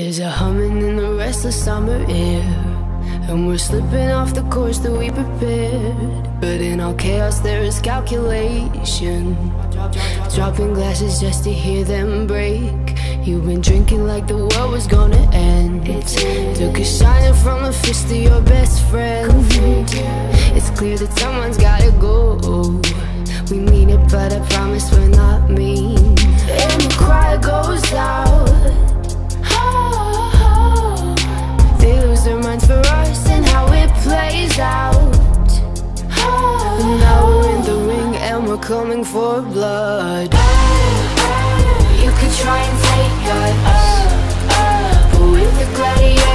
There's a humming in the restless summer air And we're slipping off the course that we prepared. But in all chaos there is calculation. Dropping glasses just to hear them break. You've been drinking like the world was gonna end. Took a shining from a fist of your best friend. It's clear that someone's gotta go. We mean it but I promise we're not mean for blood. You could try and take us But with the gladiators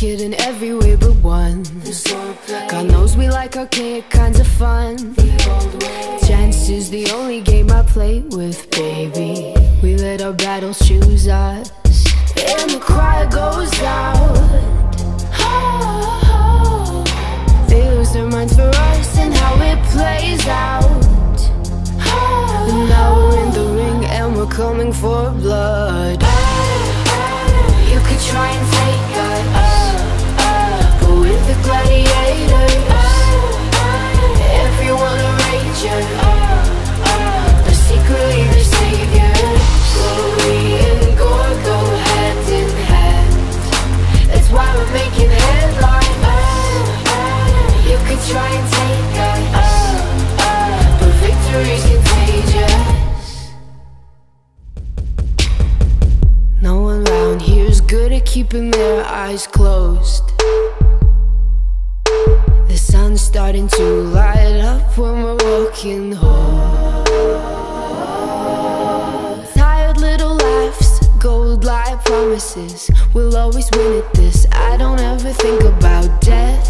Delicate in every way but one. God knows we like archaic kinds of fun. Chance is the only game I play with, baby. We let our battles choose us And the cry goes out at keeping their eyes closed. The sun's starting to light up when we're walking home. Tired little laughs, gold like promises. We'll always win at this. I don't ever think about death.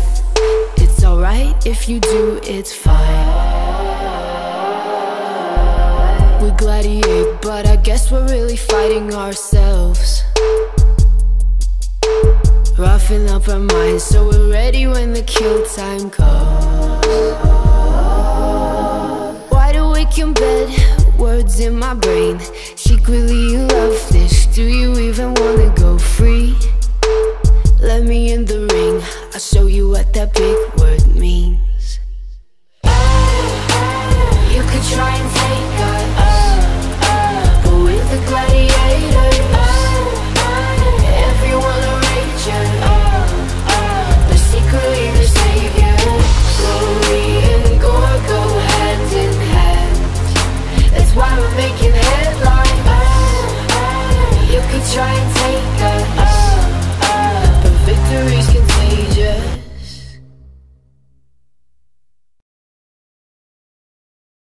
It's alright if you do, it's fine. We gladiate, but I guess we're really fighting ourselves Roughing up our minds so we're ready when the kill time comes. Wide awake in bed, words in my brain. Secretly you love this, do you even wanna go free? Let me in the ring, I'll show you what that